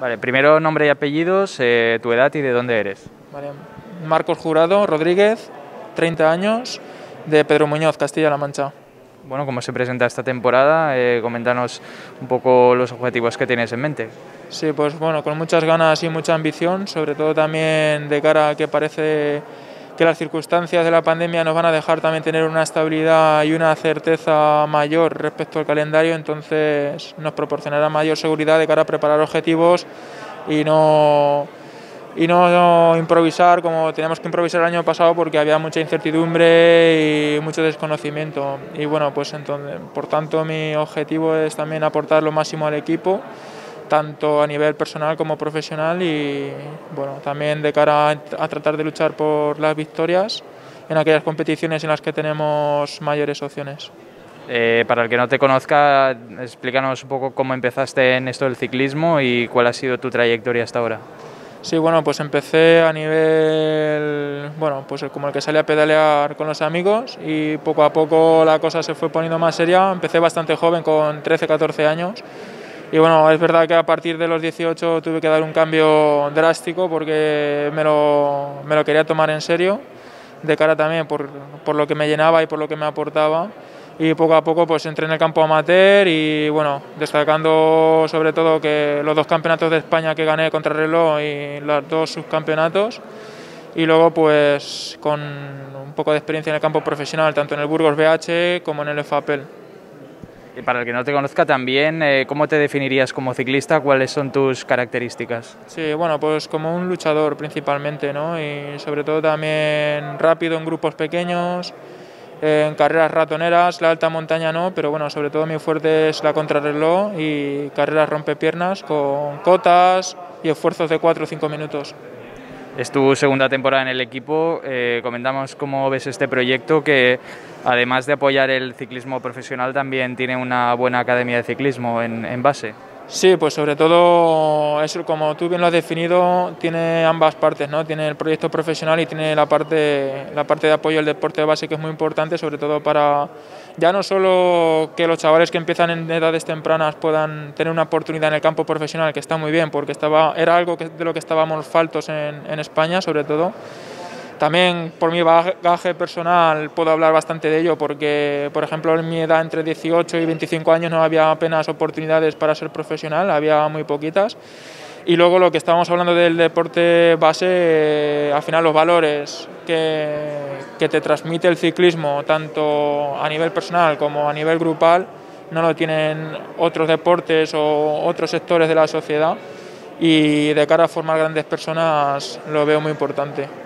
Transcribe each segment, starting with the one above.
Vale, primero nombre y apellidos, eh, tu edad y de dónde eres. Vale. Marcos Jurado Rodríguez, 30 años, de Pedro Muñoz, Castilla-La Mancha. Bueno, ¿cómo se presenta esta temporada? Eh, coméntanos un poco los objetivos que tienes en mente. Sí, pues bueno, con muchas ganas y mucha ambición, sobre todo también de cara a que parece que las circunstancias de la pandemia nos van a dejar también tener una estabilidad y una certeza mayor respecto al calendario, entonces nos proporcionará mayor seguridad de cara a preparar objetivos y no y no improvisar como teníamos que improvisar el año pasado porque había mucha incertidumbre y mucho desconocimiento. Y bueno pues entonces por tanto mi objetivo es también aportar lo máximo al equipo tanto a nivel personal como profesional y bueno, también de cara a, tratar de luchar por las victorias en aquellas competiciones en las que tenemos mayores opciones. Eh, para el que no te conozca, explícanos un poco cómo empezaste en esto del ciclismo y cuál ha sido tu trayectoria hasta ahora. Sí, bueno, pues empecé a nivel, bueno, pues como el que salía a pedalear con los amigos y poco a poco la cosa se fue poniendo más seria. Empecé bastante joven, con 13, 14 años y bueno, es verdad que a partir de los 18 tuve que dar un cambio drástico porque me lo, me lo quería tomar en serio, de cara también por, por, lo que me llenaba y por lo que me aportaba. Y poco a poco pues entré en el campo amateur y bueno, destacando sobre todo que los dos campeonatos de España que gané contra reloj y los dos subcampeonatos. Y luego pues con un poco de experiencia en el campo profesional, tanto en el Burgos BH como en el FAPEL. Y para el que no te conozca también, eh, ¿cómo te definirías como ciclista? ¿Cuáles son tus características? Sí, bueno, pues como un luchador principalmente, ¿no? Y sobre todo también rápido en grupos pequeños, en carreras ratoneras, la alta montaña no, pero bueno, sobre todo mi fuerte es la contrarreloj y carreras rompepiernas con cotas y esfuerzos de 4 o 5 minutos. Es tu segunda temporada en el equipo. Eh, comentamos cómo ves este proyecto que, además de apoyar el ciclismo profesional, también tiene una buena academia de ciclismo en, en base. Sí, pues sobre todo, eso, como tú bien lo has definido, tiene ambas partes, ¿no? Tiene el proyecto profesional y tiene la parte, la parte de apoyo al deporte de base que es muy importante, sobre todo para ya no solo que los chavales que empiezan en edades tempranas puedan tener una oportunidad en el campo profesional, que está muy bien, porque estaba, era algo de lo que estábamos faltos en, en España, sobre todo, también por mi bagaje personal puedo hablar bastante de ello porque, por ejemplo, en mi edad entre 18 y 25 años no había apenas oportunidades para ser profesional, había muy poquitas. Y luego lo que estábamos hablando del deporte base, eh, al final los valores que, que te transmite el ciclismo, tanto a nivel personal como a nivel grupal, no lo tienen otros deportes o otros sectores de la sociedad y de cara a formar grandes personas lo veo muy importante.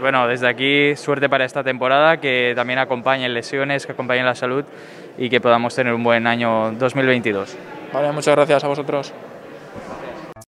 Bueno, desde aquí suerte para esta temporada, que también acompañen lesiones, que acompañen la salud y que podamos tener un buen año 2022. Vale, muchas gracias a vosotros.